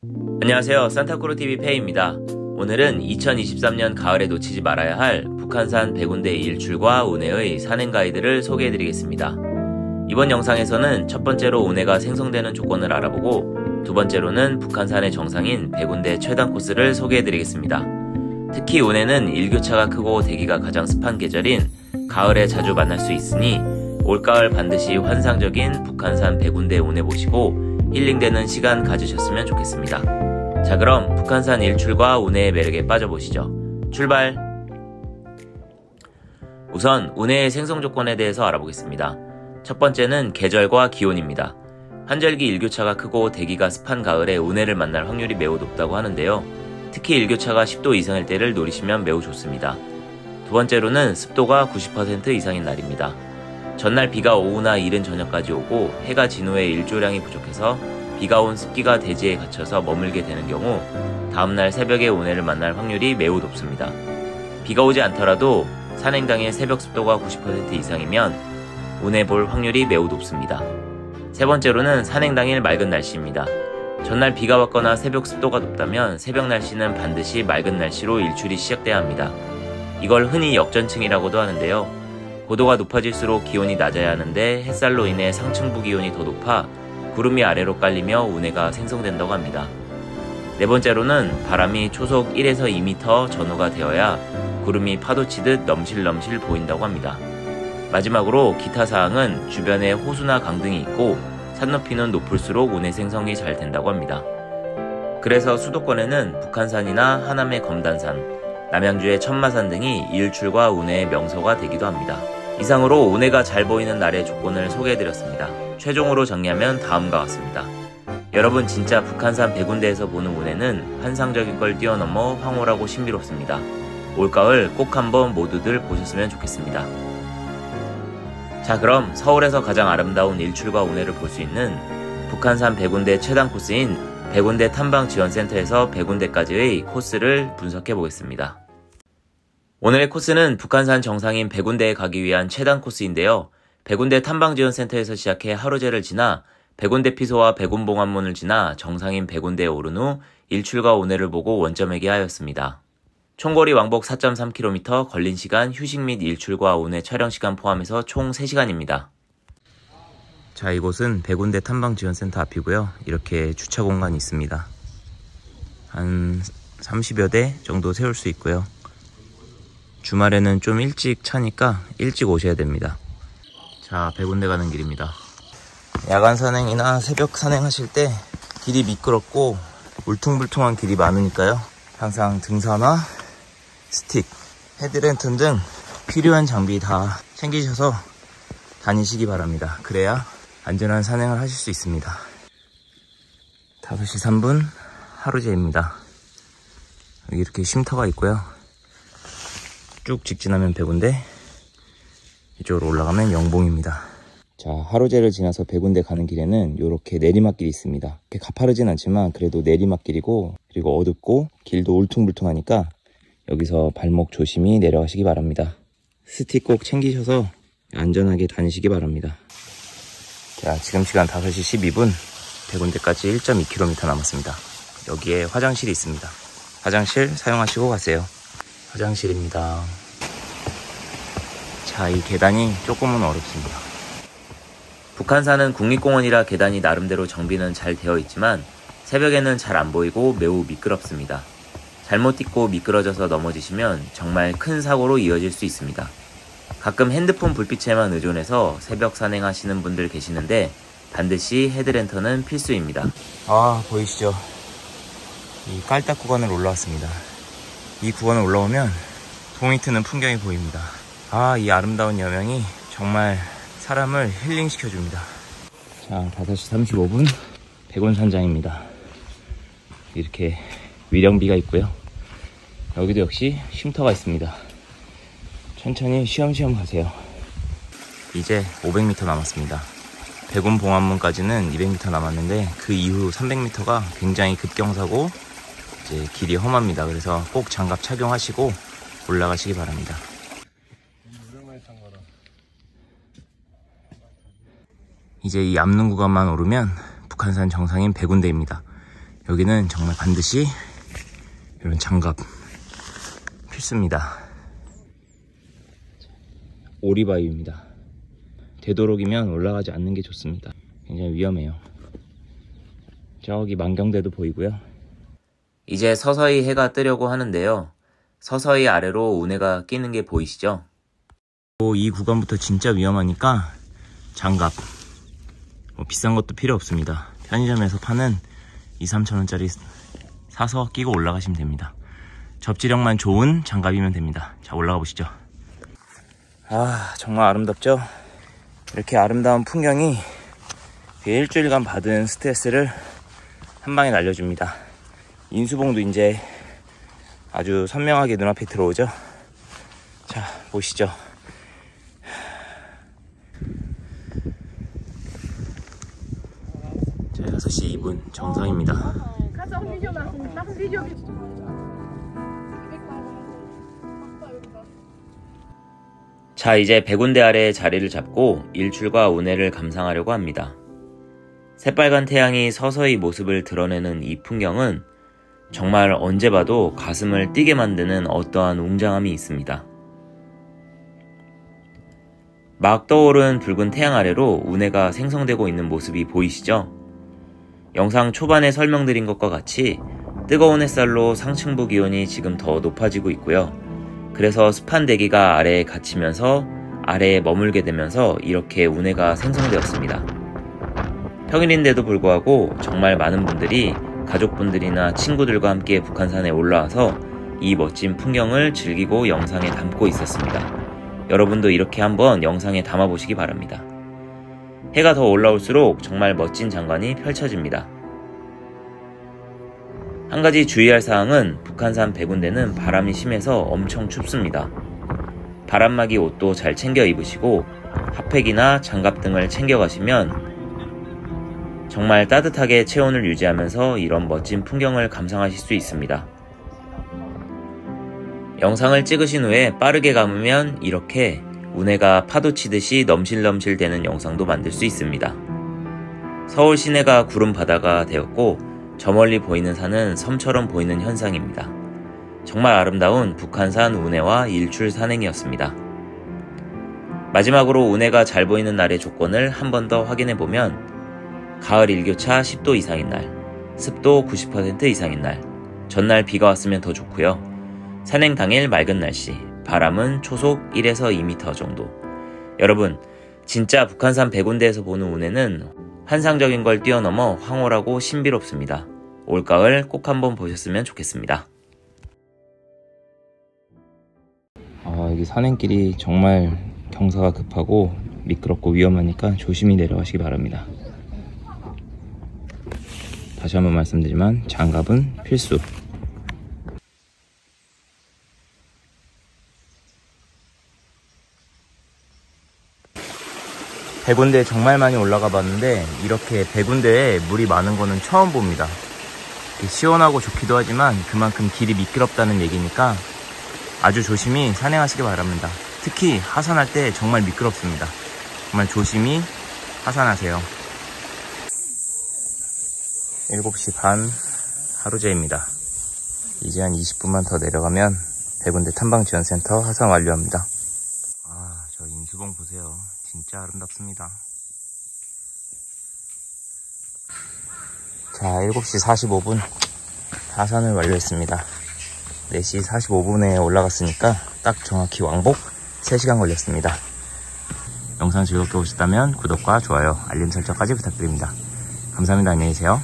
안녕하세요. 산타크로TV 페이입니다. 오늘은 2023년 가을에 놓치지 말아야 할 북한산 100군데 일출과 운해의 산행 가이드를 소개해드리겠습니다. 이번 영상에서는 첫 번째로 운해가 생성되는 조건을 알아보고 두 번째로는 북한산의 정상인 100군데 최단 코스를 소개해드리겠습니다. 특히 운해는 일교차가 크고 대기가 가장 습한 계절인 가을에 자주 만날 수 있으니 올가을 반드시 환상적인 북한산 100군데 운해 보시고 힐링되는 시간 가지셨으면 좋겠습니다. 자 그럼 북한산 일출과 운해의 매력에 빠져보시죠. 출발! 우선 운해의 생성 조건에 대해서 알아보겠습니다. 첫 번째는 계절과 기온입니다. 한절기 일교차가 크고 대기가 습한 가을에 운해를 만날 확률이 매우 높다고 하는데요. 특히 일교차가 10도 이상일 때를 노리시면 매우 좋습니다. 두 번째로는 습도가 90% 이상인 날입니다. 전날 비가 오후나 이른 저녁까지 오고 해가 진 후에 일조량이 부족해서 비가 온 습기가 대지에 갇혀서 머물게 되는 경우 다음날 새벽에 운해를 만날 확률이 매우 높습니다. 비가 오지 않더라도 산행당의 새벽 습도가 90% 이상이면 운해 볼 확률이 매우 높습니다. 세 번째로는 산행당일 맑은 날씨입니다. 전날 비가 왔거나 새벽 습도가 높다면 새벽 날씨는 반드시 맑은 날씨로 일출이 시작돼야 합니다. 이걸 흔히 역전층이라고도 하는데요. 고도가 높아질수록 기온이 낮아야 하는데 햇살로 인해 상층부 기온이 더 높아 구름이 아래로 깔리며 운해가 생성된다고 합니다. 네 번째로는 바람이 초속 1에서 2m 전후가 되어야 구름이 파도치듯 넘실넘실 보인다고 합니다. 마지막으로 기타 사항은 주변에 호수나 강등이 있고 산높이는 높을수록 운해 생성이 잘 된다고 합니다. 그래서 수도권에는 북한산이나 하남의 검단산, 남양주의 천마산 등이 일출과 운해의 명소가 되기도 합니다. 이상으로 운해가 잘 보이는 날의 조건을 소개해드렸습니다. 최종으로 정리하면 다음과 같습니다. 여러분 진짜 북한산 백운대에서 보는 운해는 환상적인 걸 뛰어넘어 황홀하고 신비롭습니다. 올가을 꼭 한번 모두들 보셨으면 좋겠습니다. 자 그럼 서울에서 가장 아름다운 일출과 운해를 볼 수 있는 북한산 백운대 최단 코스인 백운대 탐방 지원센터에서 백운대까지의 코스를 분석해 보겠습니다. 오늘의 코스는 북한산 정상인 백운대에 가기 위한 최단 코스인데요. 백운대 탐방지원센터에서 시작해 하루제를 지나 백운대 피소와 백운봉안문을 지나 정상인 백운대에 오른 후 일출과 운해를 보고 원점에게 하였습니다. 총거리 왕복 4.3km, 걸린 시간, 휴식 및 일출과 운해 촬영 시간 포함해서 총 3시간입니다. 자, 이곳은 백운대 탐방지원센터 앞이고요. 이렇게 주차 공간이 있습니다. 한 30여 대 정도 세울 수 있고요. 주말에는 좀 일찍 차니까 일찍 오셔야 됩니다. 자, 백운대 가는 길입니다. 야간 산행이나 새벽 산행하실 때 길이 미끄럽고 울퉁불퉁한 길이 많으니까요. 항상 등산화, 스틱, 헤드랜턴 등 필요한 장비 다 챙기셔서 다니시기 바랍니다. 그래야 안전한 산행을 하실 수 있습니다. 5시 3분 하루제입니다. 이렇게 쉼터가 있고요. 쭉 직진하면 배군데 이쪽으로 올라가면 영봉입니다. 자, 하루제를 지나서 백운대 가는 길에는 이렇게 내리막길이 있습니다. 이렇게 가파르진 않지만 그래도 내리막길이고 그리고 어둡고 길도 울퉁불퉁하니까 여기서 발목 조심히 내려가시기 바랍니다. 스틱 꼭 챙기셔서 안전하게 다니시기 바랍니다. 자, 지금 시간 5시 12분 백운대까지 1.2km 남았습니다. 여기에 화장실이 있습니다. 화장실 사용하시고 가세요. 화장실입니다. 자, 이 계단이 조금은 어렵습니다. 북한산은 국립공원이라 계단이 나름대로 정비는 잘 되어 있지만 새벽에는 잘 안 보이고 매우 미끄럽습니다. 잘못 뛰고 미끄러져서 넘어지시면 정말 큰 사고로 이어질 수 있습니다. 가끔 핸드폰 불빛에만 의존해서 새벽 산행하시는 분들 계시는데 반드시 헤드랜턴은 필수입니다. 아 보이시죠? 이 깔딱 구간을 올라왔습니다. 이 구간을 올라오면 동이 트는 풍경이 보입니다. 아 이 아름다운 여명이 정말 사람을 힐링시켜 줍니다. 자 5시 35분 백원산장입니다. 이렇게 위령비가 있고요. 여기도 역시 쉼터가 있습니다. 천천히 쉬엄쉬엄 가세요. 이제 500m 남았습니다. 백운 봉안문까지는 200m 남았는데 그 이후 300m가 굉장히 급경사고 이제 길이 험합니다. 그래서 꼭 장갑 착용하시고 올라가시기 바랍니다. 이제 이 앞는 구간만 오르면 북한산 정상인 백운대입니다. 여기는 정말 반드시 이런 장갑 필수입니다. 오리바위입니다. 되도록이면 올라가지 않는 게 좋습니다. 굉장히 위험해요. 저기 만경대도 보이고요. 이제 서서히 해가 뜨려고 하는데요. 서서히 아래로 운해가 끼는 게 보이시죠? 이 구간부터 진짜 위험하니까 장갑 뭐 비싼 것도 필요 없습니다. 편의점에서 파는 2, 3천원짜리 사서 끼고 올라가시면 됩니다. 접지력만 좋은 장갑이면 됩니다. 자 올라가 보시죠. 아 정말 아름답죠? 이렇게 아름다운 풍경이 일주일간 받은 스트레스를 한 방에 날려줍니다. 인수봉도 이제 아주 선명하게 눈앞에 들어오죠. 자, 보시죠. 자, 6시 2분 정상입니다. 자, 이제 백운대 아래 자리를 잡고 일출과 운해를 감상하려고 합니다. 새빨간 태양이 서서히 모습을 드러내는 이 풍경은 정말 언제 봐도 가슴을 뛰게 만드는 어떠한 웅장함이 있습니다. 막 떠오른 붉은 태양 아래로 운해가 생성되고 있는 모습이 보이시죠? 영상 초반에 설명드린 것과 같이 뜨거운 햇살로 상층부 기온이 지금 더 높아지고 있고요. 그래서 습한 대기가 아래에 갇히면서 아래에 머물게 되면서 이렇게 운해가 생성되었습니다. 평일인데도 불구하고 정말 많은 분들이 가족분들이나 친구들과 함께 북한산에 올라와서 이 멋진 풍경을 즐기고 영상에 담고 있었습니다. 여러분도 이렇게 한번 영상에 담아보시기 바랍니다. 해가 더 올라올수록 정말 멋진 장관이 펼쳐집니다. 한 가지 주의할 사항은 북한산 백운대는 바람이 심해서 엄청 춥습니다. 바람막이 옷도 잘 챙겨 입으시고 핫팩이나 장갑 등을 챙겨 가시면 정말 따뜻하게 체온을 유지하면서 이런 멋진 풍경을 감상하실 수 있습니다. 영상을 찍으신 후에 빠르게 감으면 이렇게 운해가 파도 치듯이 넘실넘실 되는 영상도 만들 수 있습니다. 서울 시내가 구름 바다가 되었고 저 멀리 보이는 산은 섬처럼 보이는 현상입니다. 정말 아름다운 북한산 운해와 일출 산행이었습니다. 마지막으로 운해가 잘 보이는 날의 조건을 한 번 더 확인해 보면 가을 일교차 10도 이상인 날, 습도 90% 이상인 날, 전날 비가 왔으면 더 좋고요. 산행 당일 맑은 날씨, 바람은 초속 1에서 2m 정도. 여러분, 진짜 북한산 백운대에서 보는 운해는 환상적인 걸 뛰어넘어 황홀하고 신비롭습니다. 올가을 꼭 한번 보셨으면 좋겠습니다. 아, 여기 산행길이 정말 경사가 급하고 미끄럽고 위험하니까 조심히 내려가시기 바랍니다. 다시 한번 말씀드리지만 장갑은 필수. 백운대 정말 많이 올라가 봤는데 이렇게 백운대에 물이 많은 거는 처음 봅니다. 시원하고 좋기도 하지만 그만큼 길이 미끄럽다는 얘기니까 아주 조심히 산행하시기 바랍니다. 특히 하산할 때 정말 미끄럽습니다. 정말 조심히 하산하세요. 7시 반 하루제입니다. 이제 한 20분만 더 내려가면 백운대 탐방지원센터 하산 완료합니다. 아, 저 인수봉 보세요. 진짜 아름답습니다. 자, 7시 45분 하산을 완료했습니다. 4시 45분에 올라갔으니까 딱 정확히 왕복 3시간 걸렸습니다. 영상 즐겁게 보셨다면 구독과 좋아요, 알림 설정까지 부탁드립니다. 감사합니다. 안녕히 계세요.